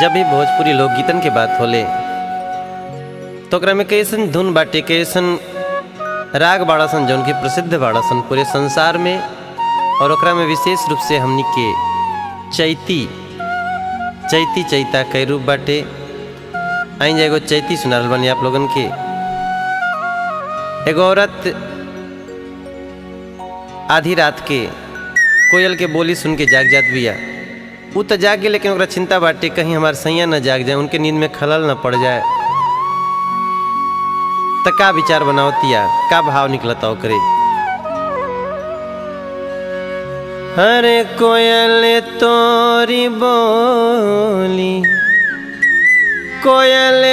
जब भी भोजपुरी लोकगीतन के बात होले तो में कैसन धुन बाटे, कैसन राग बाड़ासन जौन की प्रसिद्ध बाड़ासन पूरे संसार में, और ओकरा में विशेष रूप से हमनी के चैती चैती चैता कई रूप बाटे। आई जा एगो चैती सुनाल बनी आप लोगन के। एगो औरत आधी रात के कोयल के बोली सुन के जाग जात बिया। उ तो जाग गई लेकिन चिंता बाटे, कहीं हमारे सैया न जाग जाए, उनके नींद में खलल न पड़ जाए। तो का विचार बनावतिया का भाव निकलता ओकरे? अरे कोयल तोरी बोली, कोयल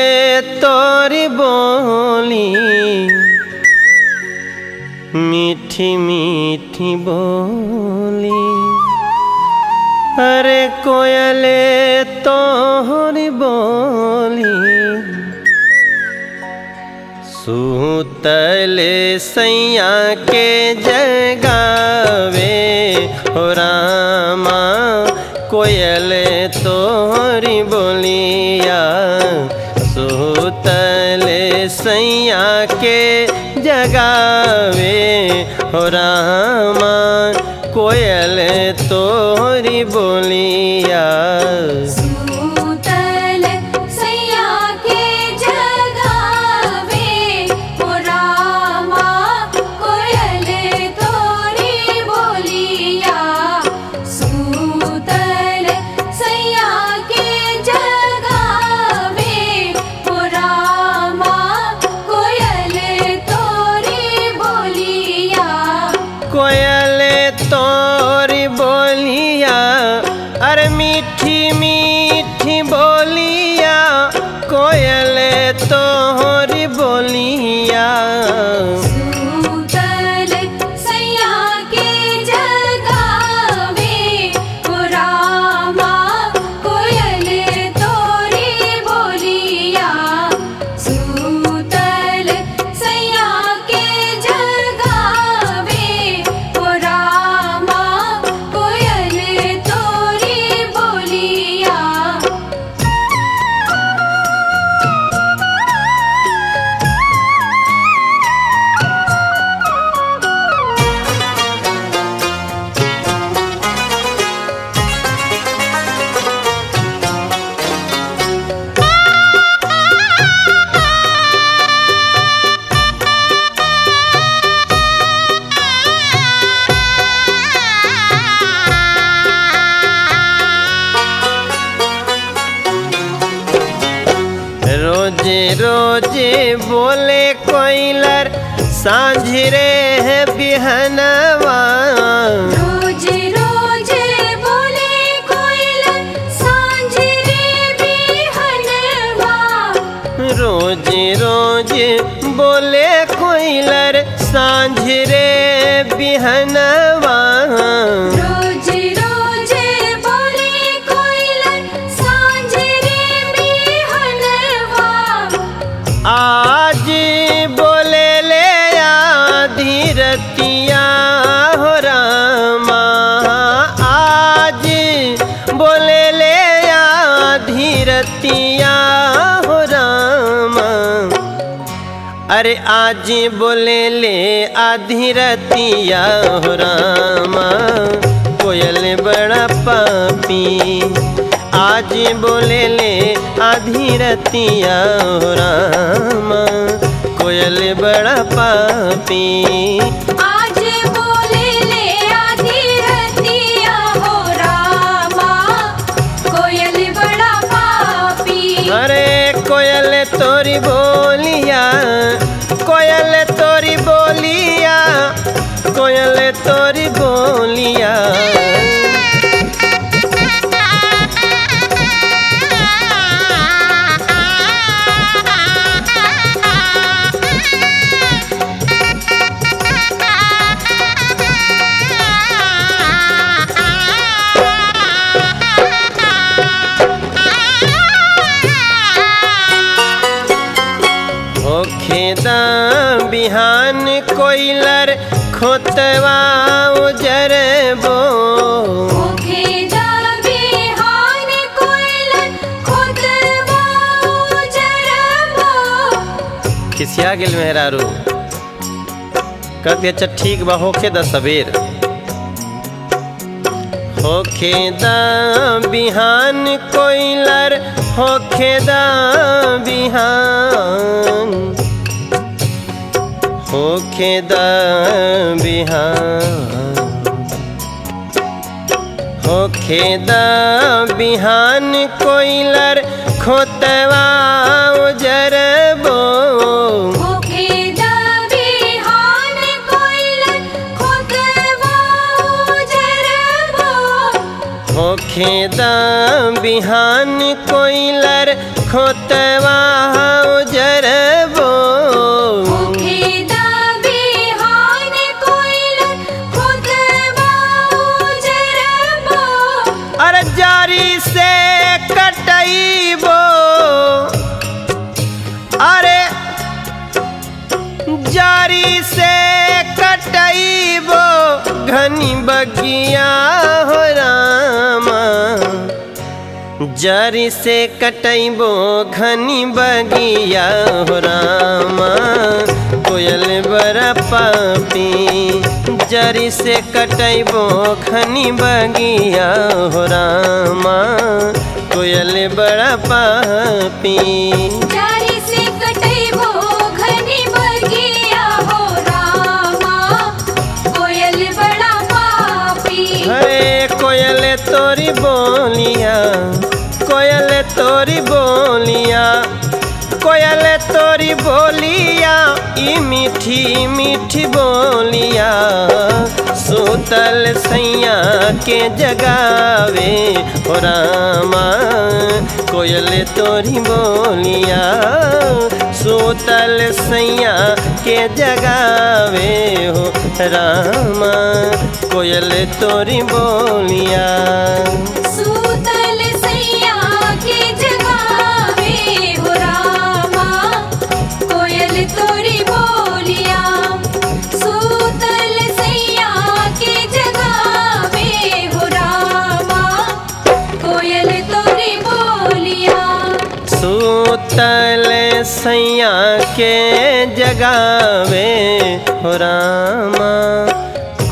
तोरी बोली, मीठी मीठी बोली। अरे कोयले तोहरी बोली, सूतले सैया के जगावे, हो रामा कोयले तोहरी बोलिया, सूतले सैया के जगावे, हो रामा हो रामा कोयल बड़ा पापी आज बोले ले आधी रतिया हो रामा कोयल बड़ा पापी आज बोले ले आधी रतिया हो रामा कोयल बड़ा पापी अरे कोयल तोरी बोलिया कोयल करवा खिसिया गिल मेहरा रू दिया अच्छा ठीक बा होके द सबेर होखे द बिहान कोई लर होखे द बिहान। होखे द बिहान। होखे द बिहान कोइलर खोतवा उजरबो होखे द बिहान कोइलर अरे जारी से कटैबो अरे, जारी से कटैबो घनी बगिया हो रामा। जरी से कटैबो घनी बगिया हो रामा। कोयल बड़ा पापी जरी से कटैबो घनी बगिया हो रामा। कोयल बड़ा पापी। जारी से कटैबो घनी बगिया हो रामा। कोयल बड़ा पापी। कोयल तोरी बोलिया कोयल तोरी बोलिया। कोयल तोरी बोलिया ई मीठी मीठी बोलिया सूतल सैया के जगावे हो रामा कोयल तोरी बोलिया सूतल सैया के जगावे हो रामा कोयल तोरी बोलिया सूतल सैया के जगावे हो रामा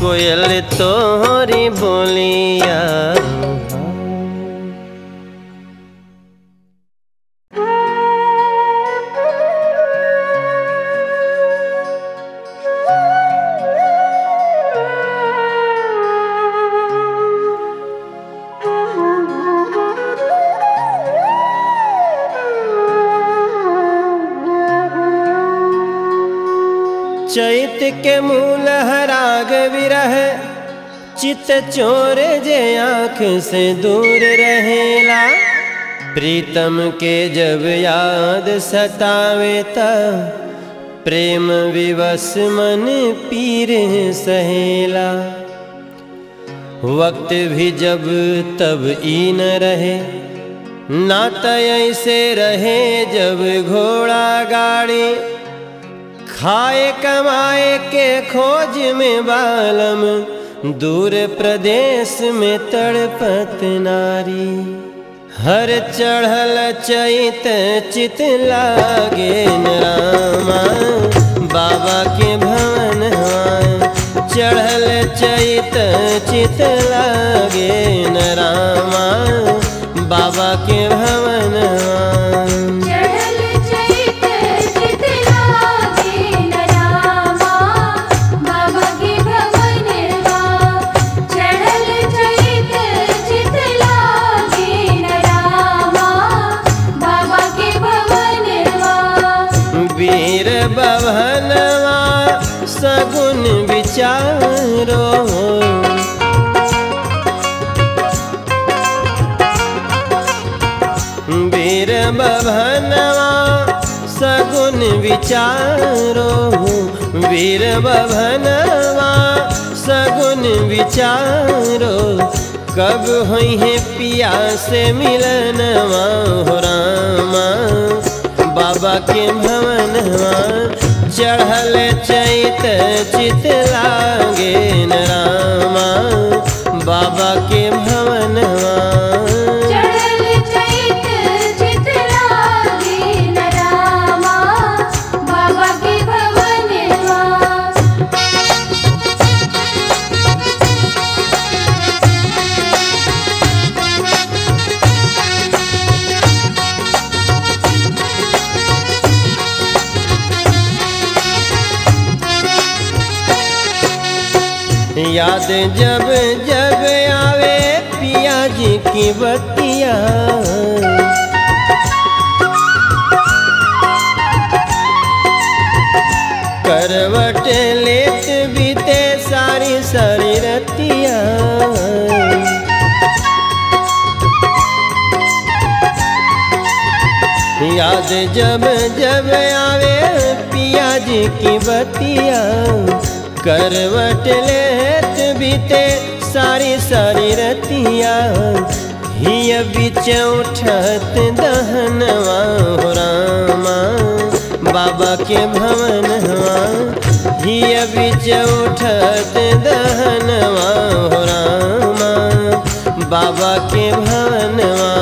कोयल तोहरी बोलिया। चैत के मूल हराग विरह चित चोर जे आँख से दूर रहेला। प्रीतम के जब याद सतावे त, प्रेम विवश मन पीर सहेला। वक्त भी जब तब ई न रहे नात ऐसे रहे जब घोड़ा गाड़ी। खाए कमाए के खोज में बालम, दूर प्रदेश में तड़पत नारी। हर चढ़ल चैत चित लागे रामा, बाबा के भवन चढ़ल चैत चित लागे रामा, बाबा के भवन चढ़ल विचारो वीर बभनवा, सगुन विचारो, कब हुई है पिया से मिलनवा, हो रामा, बाबा के भवनवा, चढ़ल चैत चित लागे न रामा, बाबा के भवनवा। याद जब जब आवे पिया जी की बतिया करवट लेत बीते सारी सारी रतिया। याद जब जब आवे पिया जी की बतिया करवट लेत बीते सारी सारी रतिया। हिय बिच उठत दहनवा रामा। बाबा के भवनवा हिय बिच उठत दहनवा रामा। बाबा के भवनवा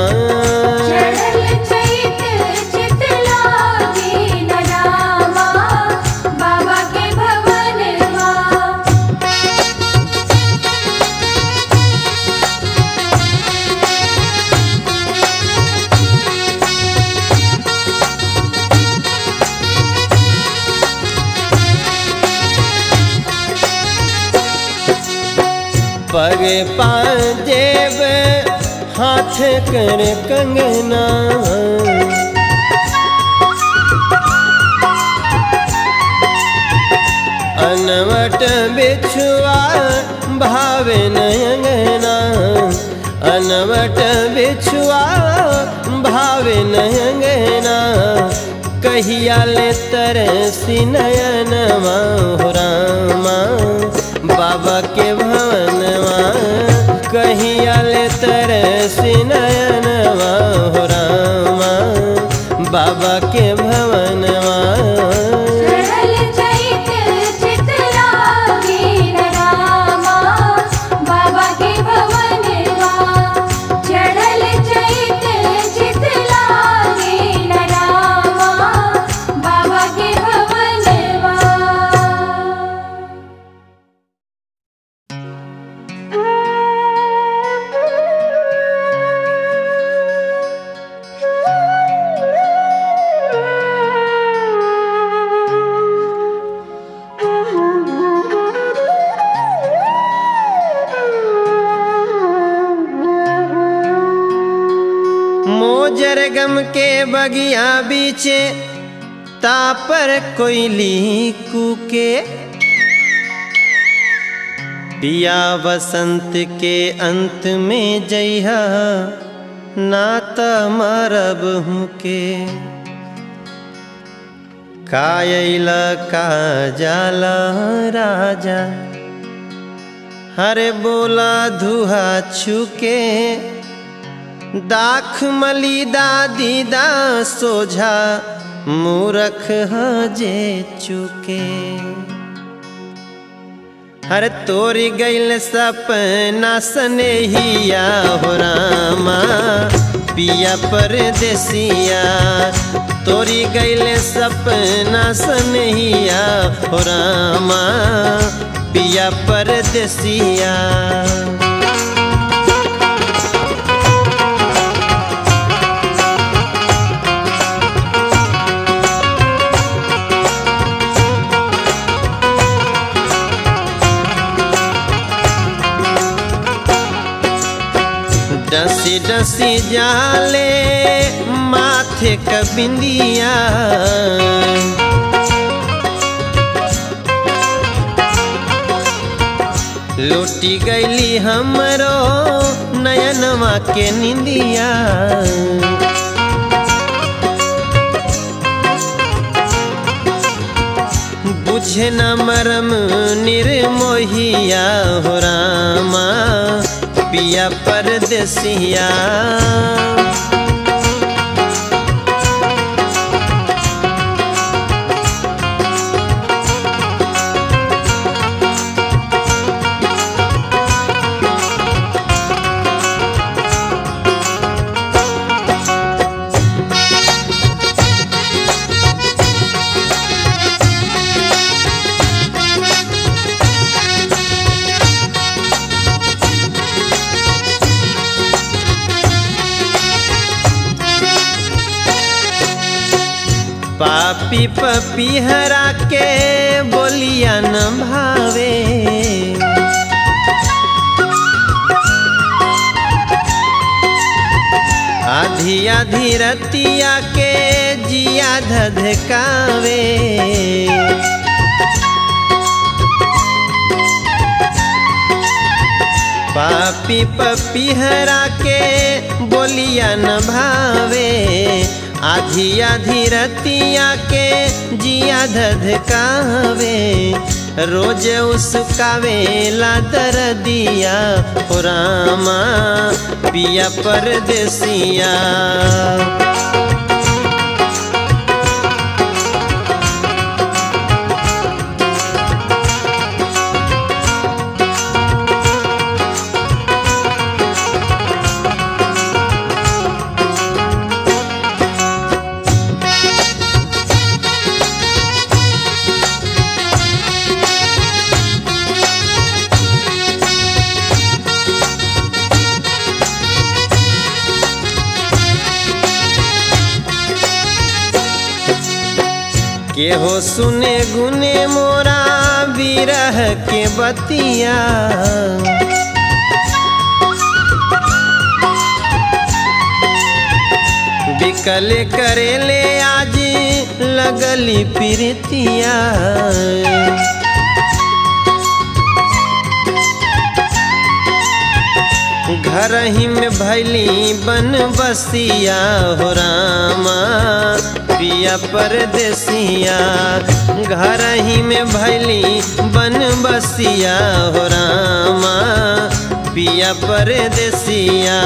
हाथ कर कंगना। अनवट बिछुआ भावे नयंगना अनवट बिछुआ भावे नयंगना कहिया ले तरसी नयनवा हो रामा। बाबा के भवनवा तरसी बसंत के अंत में जइहा, नाता मरब हूँ के कायला का जाला राजा, हरे बोला धुआ छुके। दाख मली दादी दा सोझा, मूरख हजे चुके। हर तोरी गैल सपना स्नेहिया हो रामा। पिया परदेसिया, तोरी गैल सपना स्नेहिया हो रामा। पिया परदेसिया। डसी डसी जाले, माथे क बिंदिया। लूटी गईली हमरो नयनवा के निंदिया। बुझे न मरम निर्मोहिया हो रामा। पिया परदेसिया। दीप पिहरा के बोलिया न भावे। आधी आधी रतिया के जिया धधकावे पापी पपीहरा के बोलिया न भावे। आधी आधी रतिया के जिया धधकावे रोज उसका वेला दर दिया रामा पिया परदेसिया। के हो सुने गुने मोरा बिरह के बतिया। बिकल करेले आज लगली प्रीतिया। घर ही में भैली बन बसिया हो रामा। पिया परदेसिया घर ही में भैली बन बसिया हो रामा पिया परदेसिया।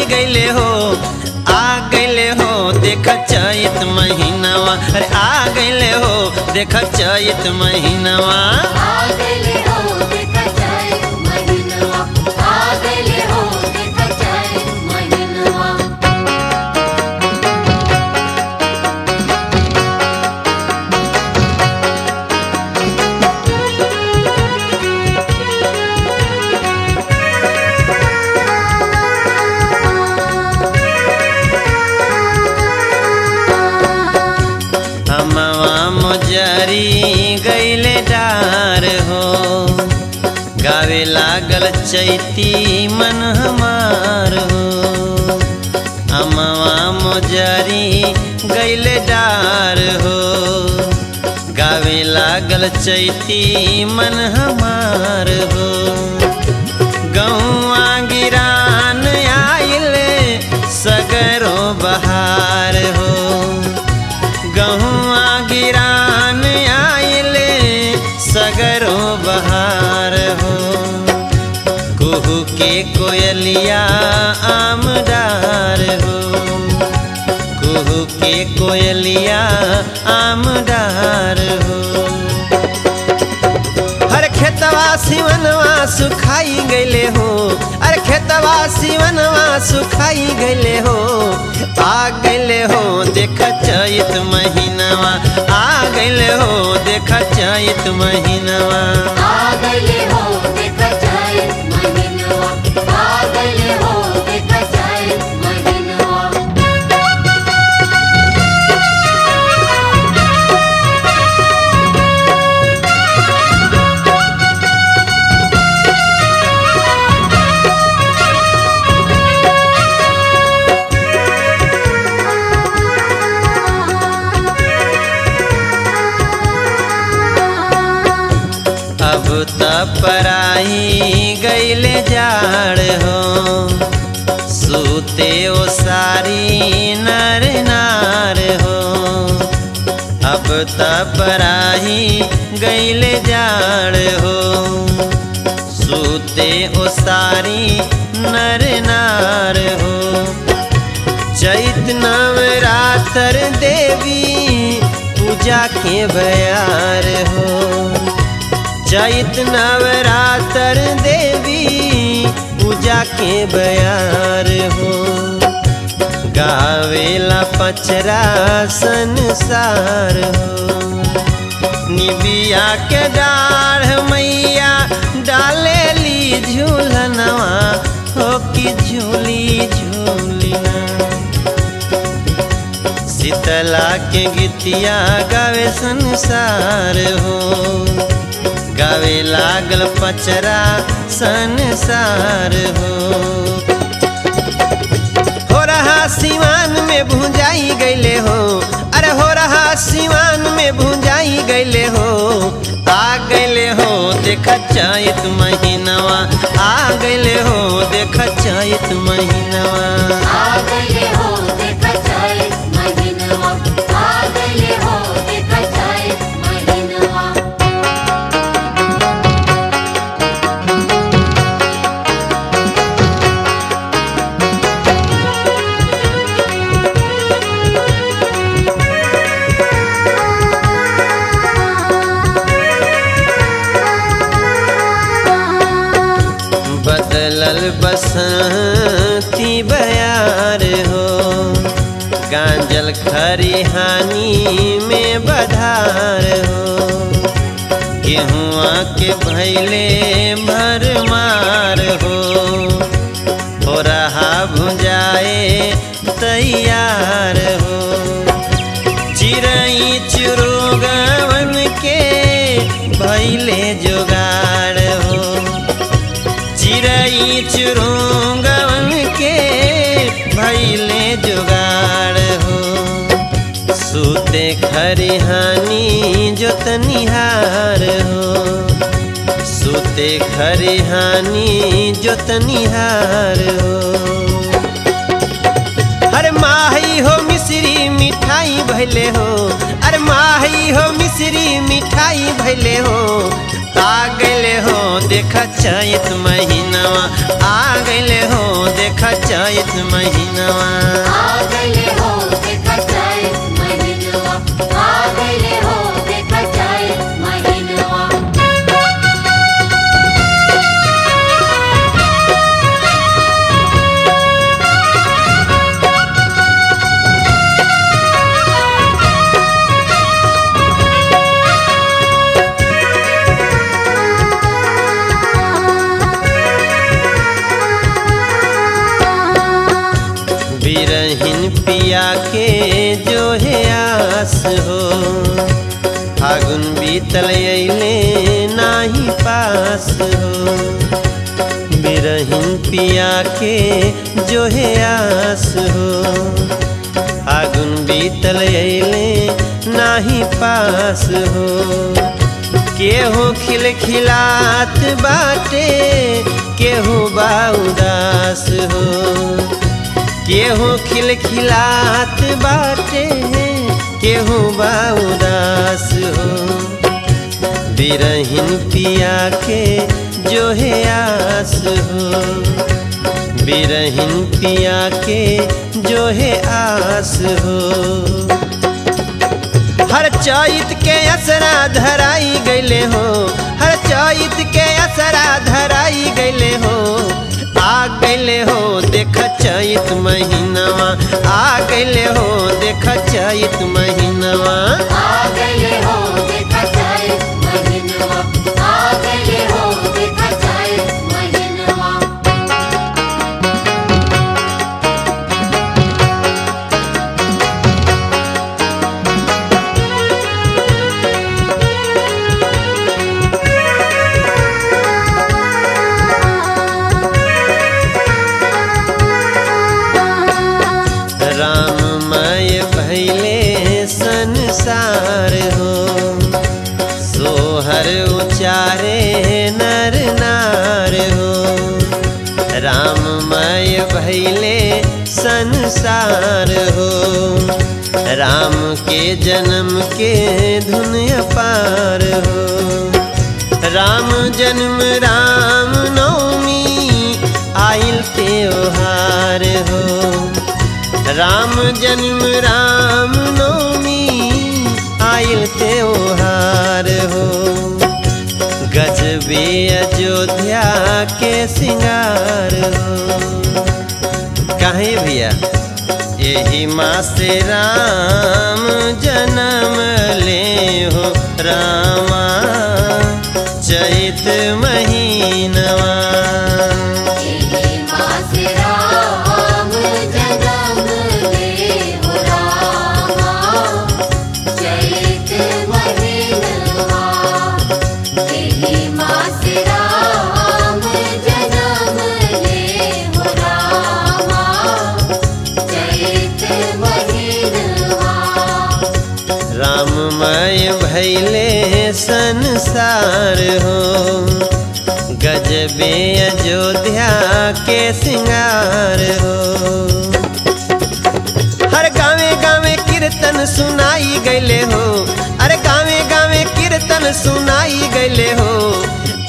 गईले हो, आ गैले हो, देख चैत महीनावा। अरे आ गैले हो, देख चैत महीनावा। लागल चैती मन हमार हो। अमवा मोजारी गैले डार हो। गावे लागल चैती मन हमार हो। कोयलिया आमदार हो। हर खेतवा सिवनवा सुखाई गईले हो। अरे खेतवा सिवनवा सुखाई गईले हो। आ गईले हो, देख चैत महीनावा। आ गईले हो, देख चैत महीनावा। आगले हो पराई गईले जाड़ हो। सूते ओ सारी नर नार हो। अब त पराई गईले जाड़ हो। सूते ओ सारी नर नार हो। चैत नवरात्र देवी पूजा के बयार हो। चैत नवरात्र देवी, पूजा के बयार हो। गावेला पचरा संसार हो। निबिया के डाढ़ मैया डाले ली झूलनवा, हो कि झूली झूलिना शीतला के गीतिया गावे संसार हो। गावे लागल पचरा संसार हो। हो रहा सिवान में भूंजाई गईले हो। अरे हो रहा सिवान में भूंजाई गईले हो। आ गईले हो, देख चैत महीनवा। आ गईले हो, देख चैत महीनवा। आ गए हो में बधार हो। गेहुआ के भैले भरमार हो। हो रहा भुजाए तैयार हो। चिरई चुरुगवन के भैले जुगाड़ हो। चिरई चुरुंगवन के भैले सूते खरिहानी जोतनिहार हो। सूते खरिहानी जोतनिहार हो। हर माही हो मिश्री मिठाई भैले हो। अरे माही हो मिश्री मिठाई भैले हो। आ गईले हो, देख चैत महीनवा। आ गईले हो, देख चैत महीनवा। आ गए हो पिया के जो है आस हो। आगुन बीतल अइले नाही पास हो। केहू खिलखिलात बाटे, केहू बा उदास हो। केहू खिलखिलात बाटे, केहू बा उदास हो। बिरहिन पिया के जो है आस हो। बिरहिन पिया के जो है आस हो। हर चैत के असरा धराई गईले हो। हर चैत के असरा धराई गईले हो। आ गईले हो, देख चैत महीनवा। आ गईले हो, देख चैत महीनवा। आ हो, देखा महीनवा। आ राम नवमी आइल त्योहार हो। राम जन्म राम नवमी आइल त्योहार हो। गजबे अयोध्या के सिंगार हो। काहे भैया, यही माँ से राम जन्म ले हो, रामा चैत महीनवा। राममय भैले संसार हो। गजबे अयोध्या के सिंगार हो। हर गावे गावे कीर्तन सुनाई गैले हो। अरे गावे गावे कीर्तन सुनाई गैले हो।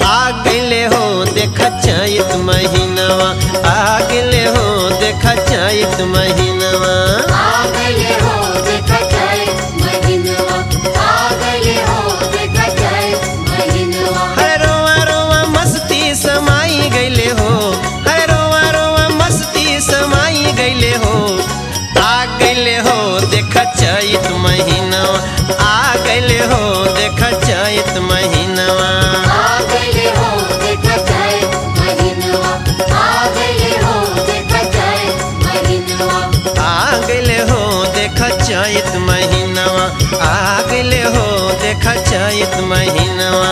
आ गैले हो, देख चैत महीनवा। आ गैले हो, देख चैत महीनवा। हो देखा चैत महीनवा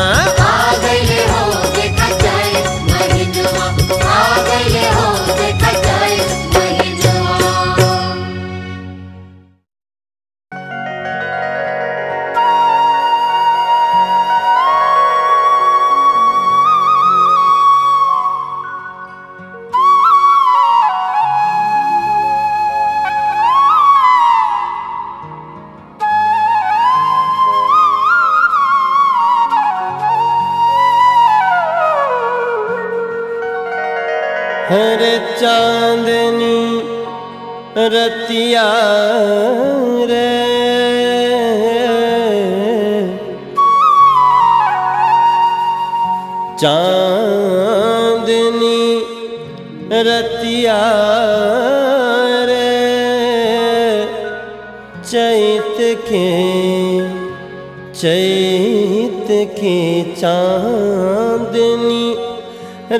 चांदनी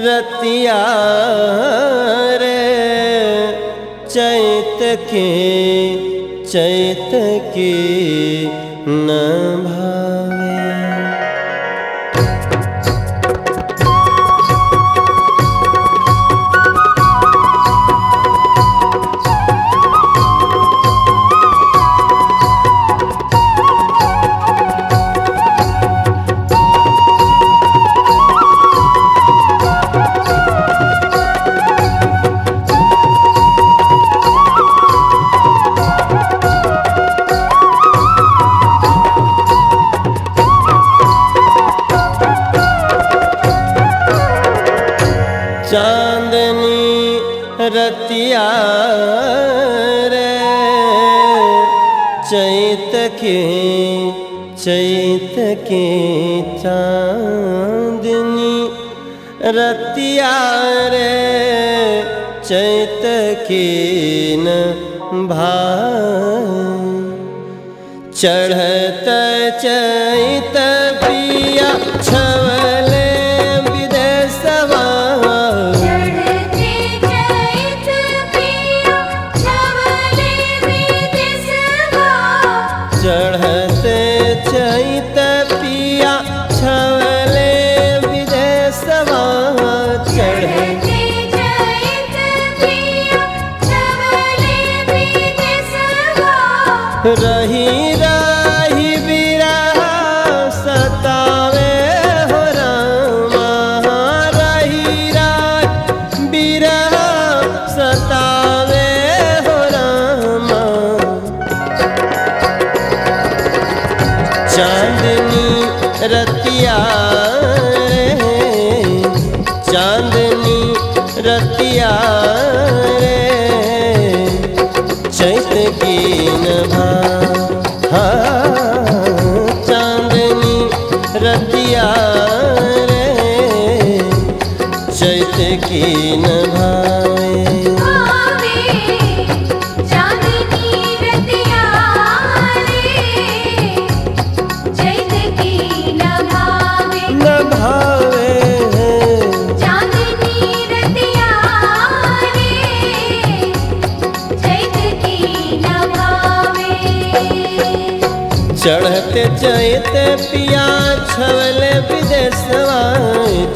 रतिया रे चैत के चैत के न के चैत के चांदनी रतिया रे चैत के न भा चढ़त चैत पिया छवले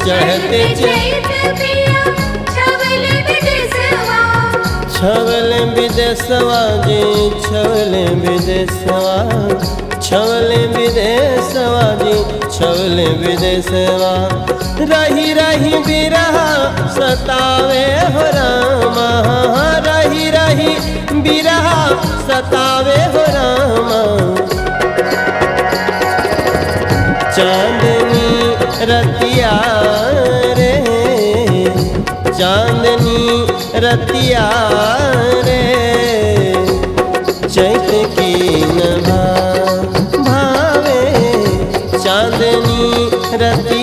चैते छवल विदेशवा जी छवले विदेशवा। छवले विदेशवा जी छवले विदेशवा। रही रही बिरहा सतावे हो रामा। रही रही बिरहा सतावे हो रामा। चांदनी रतिया रे चांदनी रतिया रे। चैत की नभा भावे चांदनी रतिया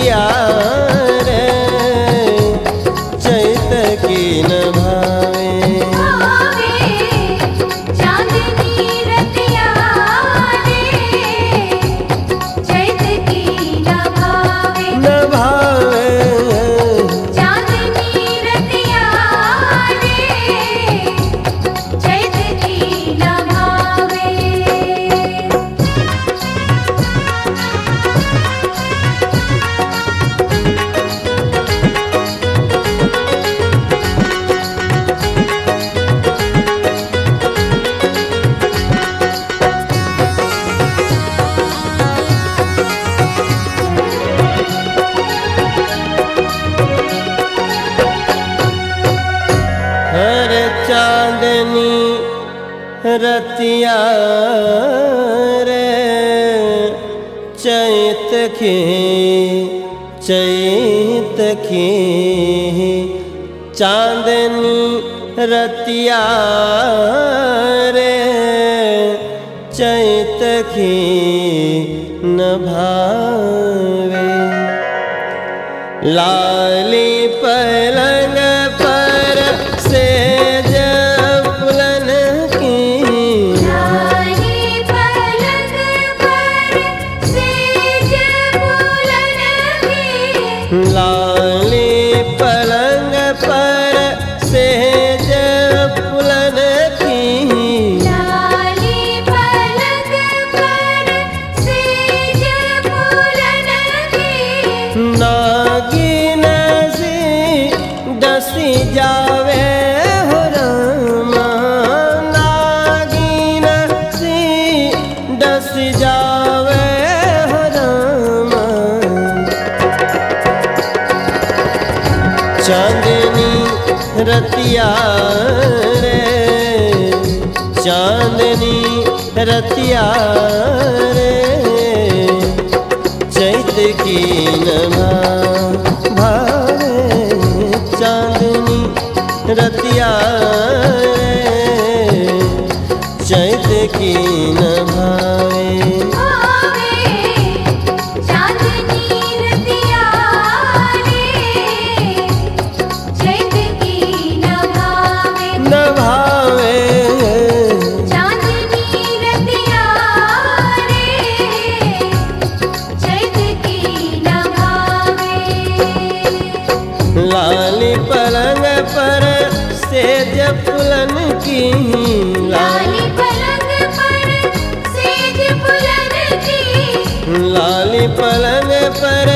रतिया रे चैत की चैत की। चांदनी रतिया रे चैत की न भावे। लाली की लाली पलंग पर सेज फूलन की। लाली पलंग पर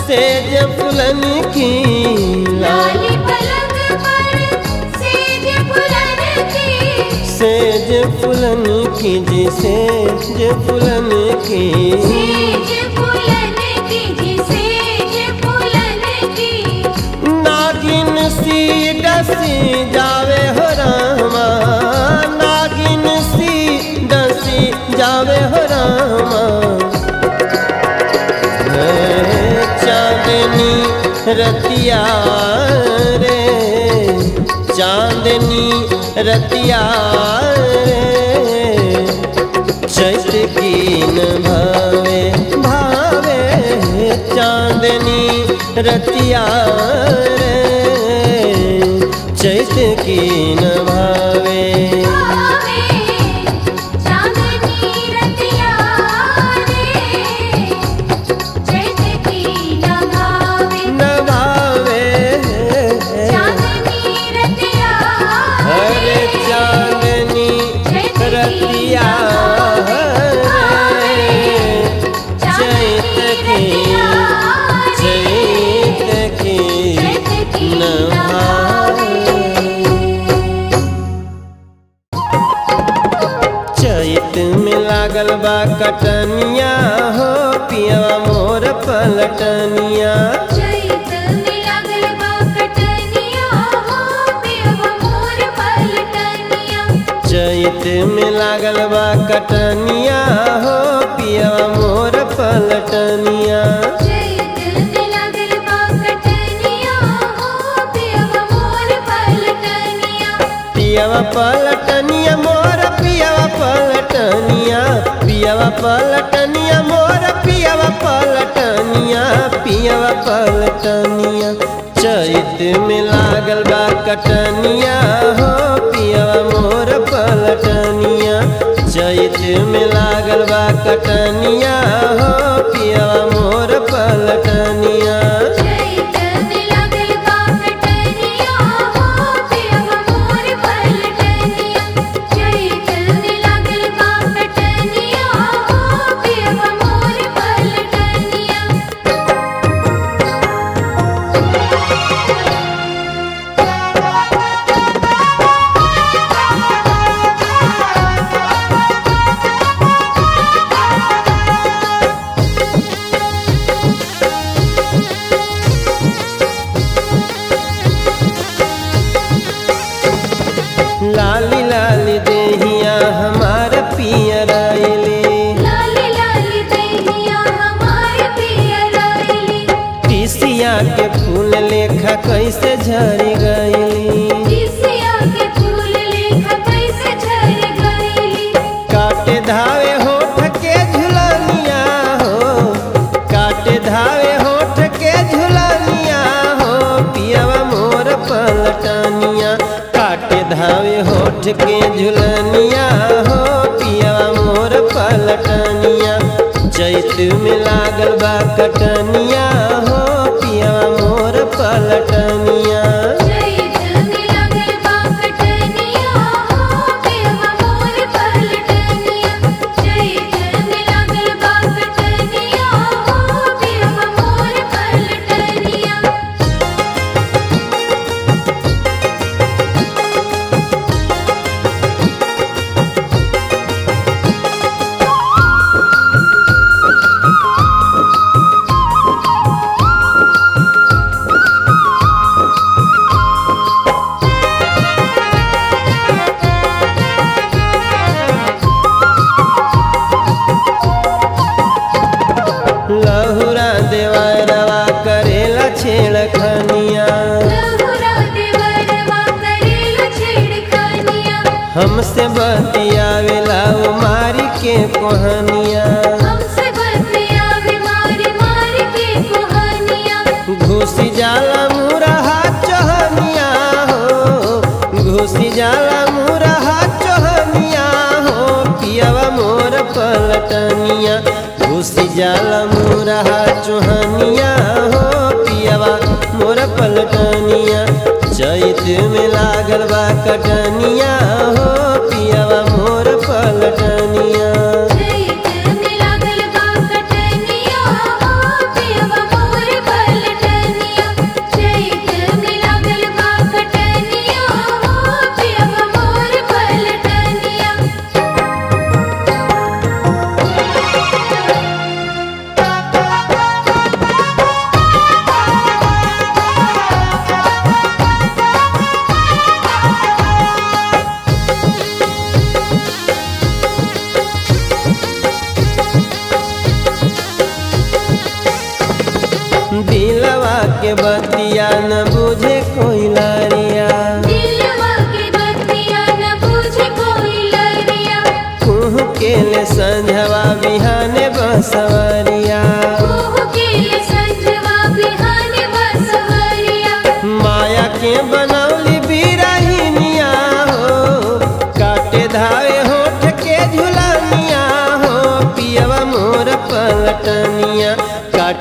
सेज फुलन की। लाली पलंग पर सेज फूलन की। सेज फुलन की जी सेज फुलन की। सेज फूलन की जी सेज फूलन की। नागिन सी डसी जावे हो रामा चांदनी रतिया रे चांदनी रतिया रे चैत कीन भावे भावे, चांदनी रतिया रे चैत कीन भावे। कटनिया हो पिया मोर पलटनिया। चैत में लागल बा कटनिया हो पिया मोर पलटनिया। पिया पलट पलटनिया, मोर पियावा पलटनिया पियावा पलटनिया। चैत में लागल बा कटनिया, हो पियावा मोर पलटनिया। चैत में लागल बा कटनिया, हो पियावा मोर कटनिया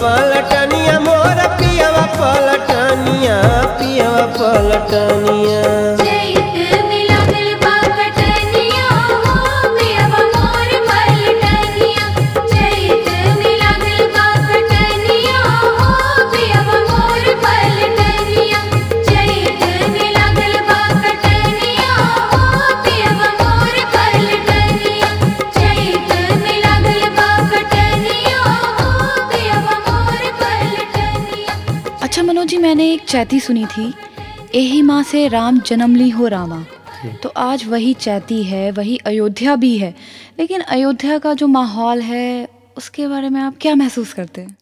पलटनिया मोर पियावा पलटनिया पियावा पलटनिया। चैती सुनी थी यही माँ से राम जन्म ली हो रामा। तो आज वही चैती है वही अयोध्या भी है। लेकिन अयोध्या का जो माहौल है उसके बारे में आप क्या महसूस करते हैं?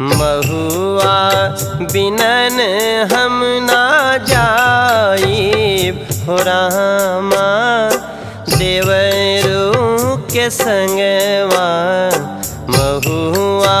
महुआ बिनन हम ना जाइब हो रामा। देवरू के संगवा महुआ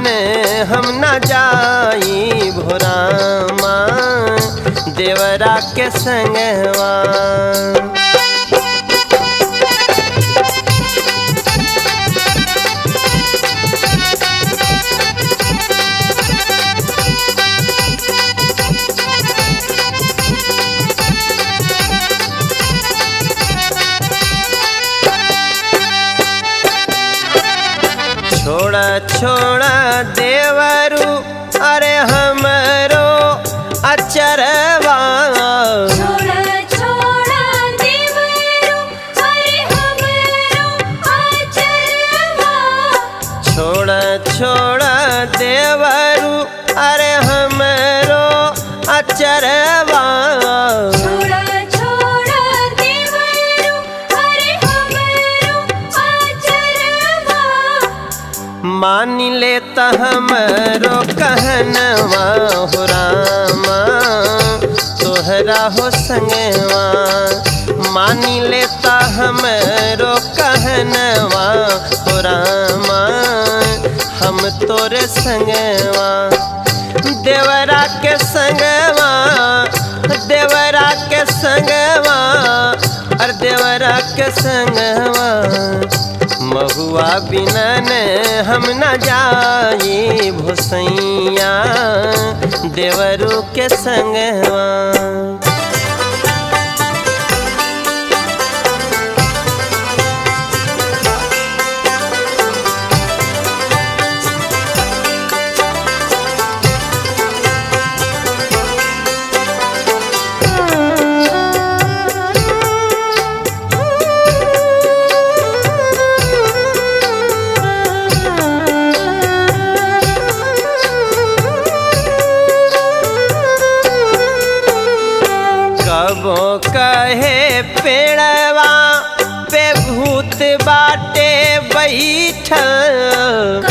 बिन हम न जाई भोरामा देवरा के संगवा तहमरो कहनवा, हो रामा, तोहरा हो संगवा, मानी लेता हमरो कहनवा, हो रामा, हम तोरे संगवा, देवरा के संगवा, देवरा के संगवा, और देवरा के संगवा हुआ बिनन हम न जाए भुसैया देवरू के संग सबो कहे पेड़वा पे भूत बाटे बैठल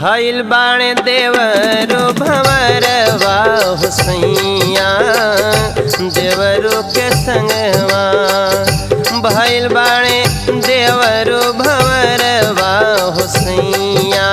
हईल बाण देवरो भंवरवा हुसैया देवरो के संगवा भईल बाण देवरो भंवरवा हुसैया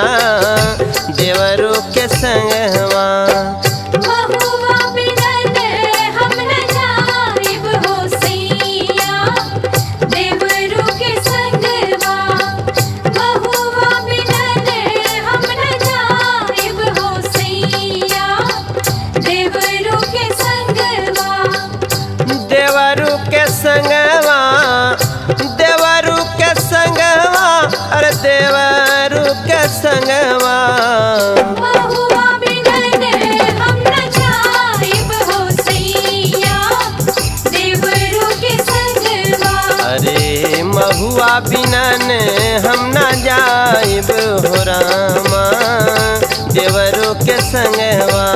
बबुआ बिना हम ना जाइब हो रामा। देवरों के संगवा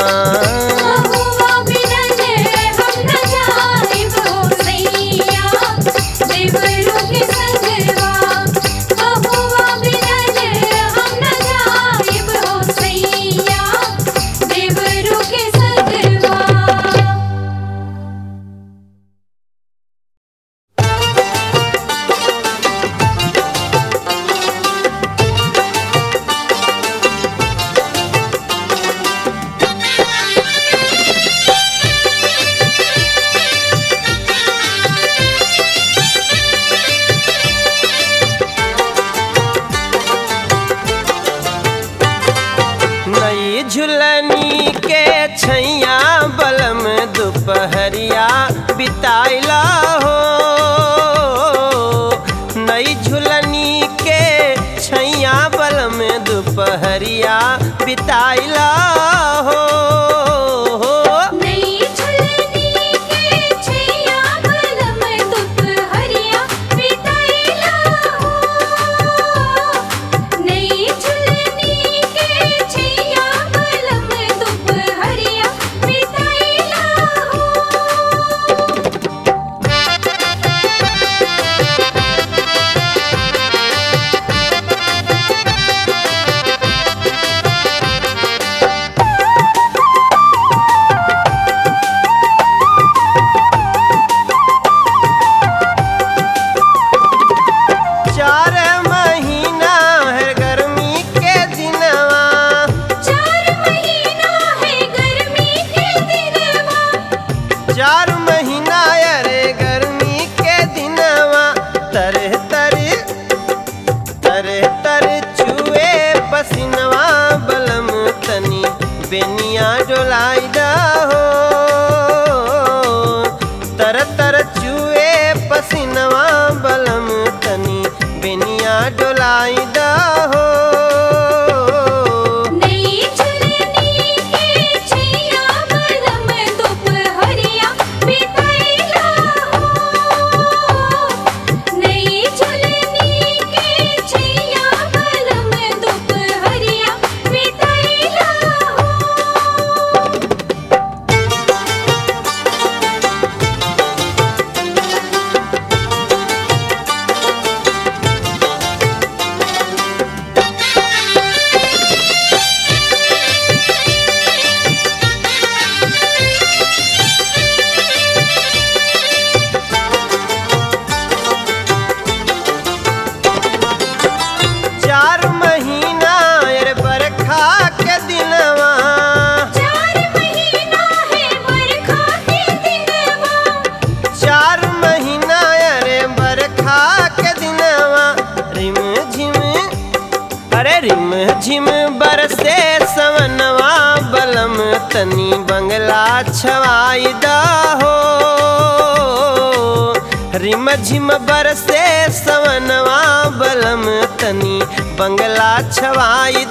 छवाई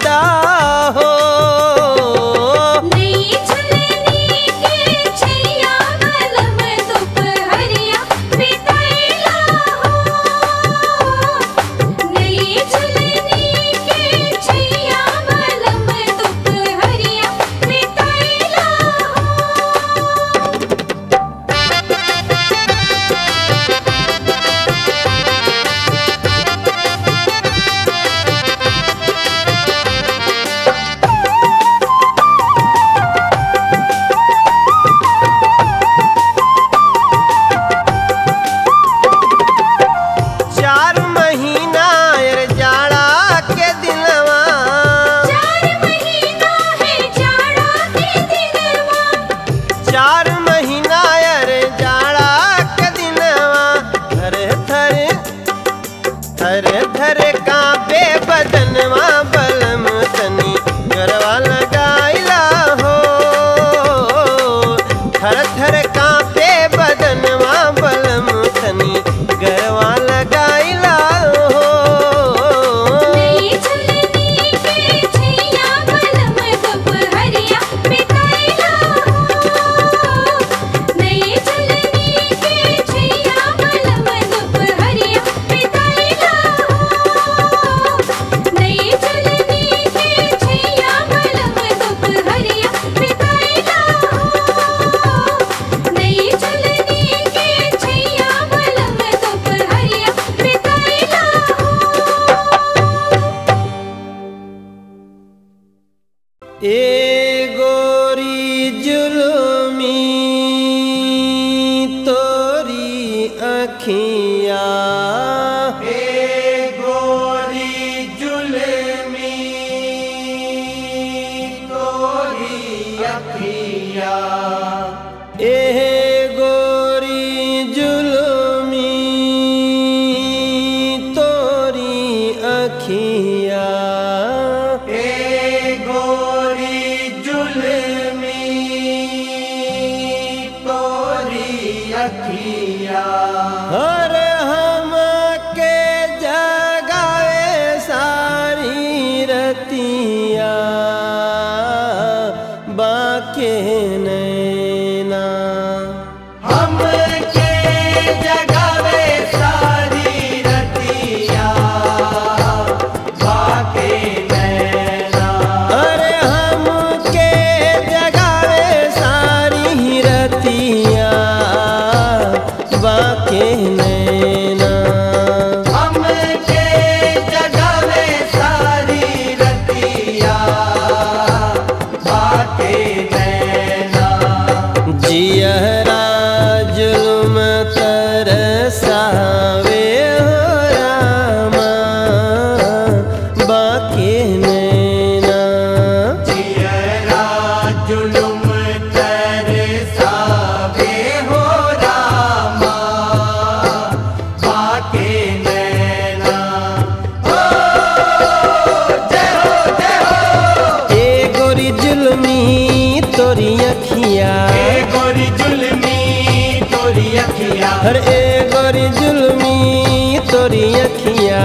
गोरी जुल्मी तोरी अखिया।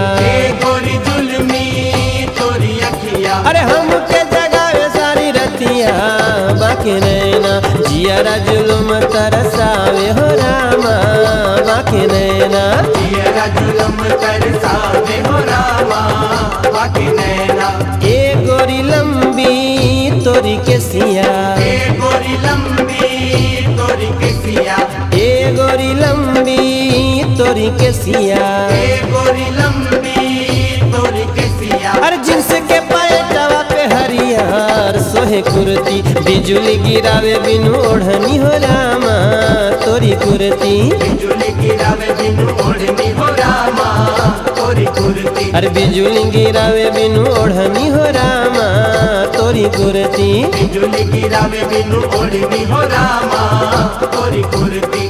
गोरी जुल्मी तोरी अखिया। अरे हम के जगावे सारी रतिया बाकी नैना। जियारा जुल्म तरसावे हो रामा बाकी नैना। जियरा जुलम तरसावे हो रामा बाकी नैना। ए गोरी लंबी तोरी के सिया। ए गोरी लंबी तोरी किसिया ए गोरी लंबी तोरी के सिया। गोरी लंबी तोरी किसिया हर जिन्स के पैटवा पे हरियर सोहे कुर्ती बिजुली गिरावे बिनु ओढ़नी हो रामा। तोरी कुर्ती। बिजुली गिरावे बिनु ओढ़नी हो रामा। तोरी कुर्ती। अरे बिजुली गिरावे बिनु ओढ़नी हो रामा। तोरी कुर्ती। बिजुली गिरावे बिनु ओढ़नी हो रामा। तोरी कुर्ती। ए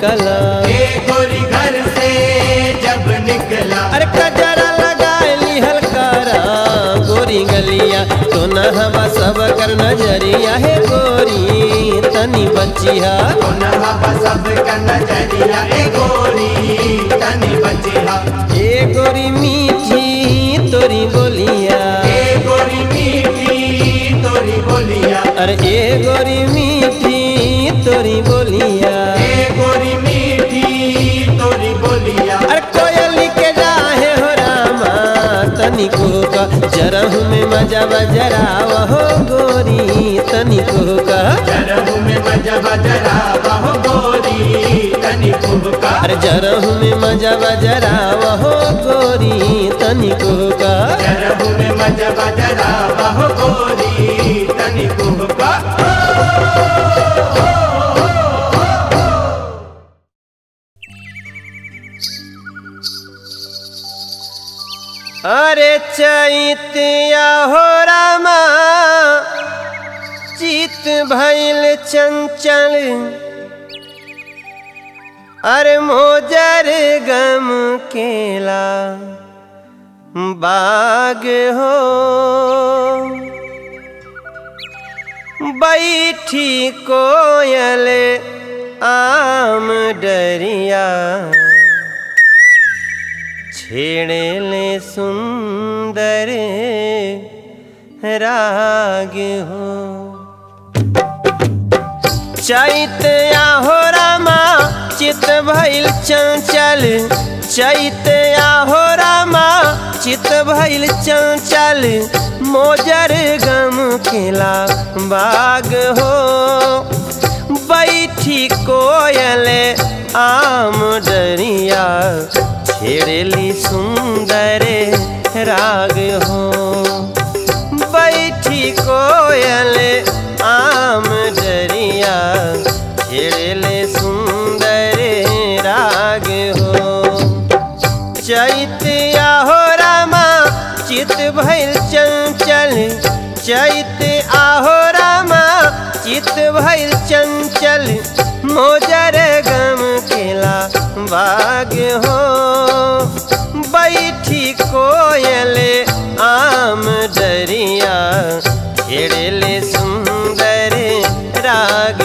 निकला। ए गोरी घर से जब निकला। अरे कजरा लगाए लिहल कारा गोरी गलिया। तो नहवा सब कर नज़रिया है गोरी तनी बचिया। कोनवा बसब का नज़रिया ए गोरी तनी बचिया। ए गोरी मीठी तोरी बोलिया। ए गोरी मीठी तोरी बोलिया। अरे ए गोरी मीठी तनिको का जरहू में मज़ा बजरा हो गोरी तनिको का जरहू में मज़ा बजरा हो गोरी तनी का अरे जरहू में मज़ा बजरा हो गोरी तनिको का जरहू में मज़ा चैतिया हो रामा चित भैल चंचल। अरे मोजर गम केला, बाग हो। बैठी कोयल आम डरिया। छेड़े ले सुंदर राग हो। चैत आहो रामा चित भैल चंचल। चैत आहो रामा चित भैल चंचल। मोजर गम केला बाग हो। बैठी कोयल आम डरिया छेड़ली सुंदर राग हो। बैठी कोयल आम डरिया छेड़ले सुंदर राग हो। चैत आहो रामा, चित भैल चंचल। चैत आहो रामा, चित भैल चंचल। मोजर गम केला बाग हो। कोयल आम डरिया छेड़ले सुंदर राग